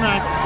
the.